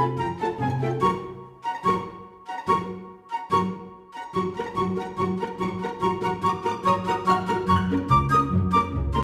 Thank you.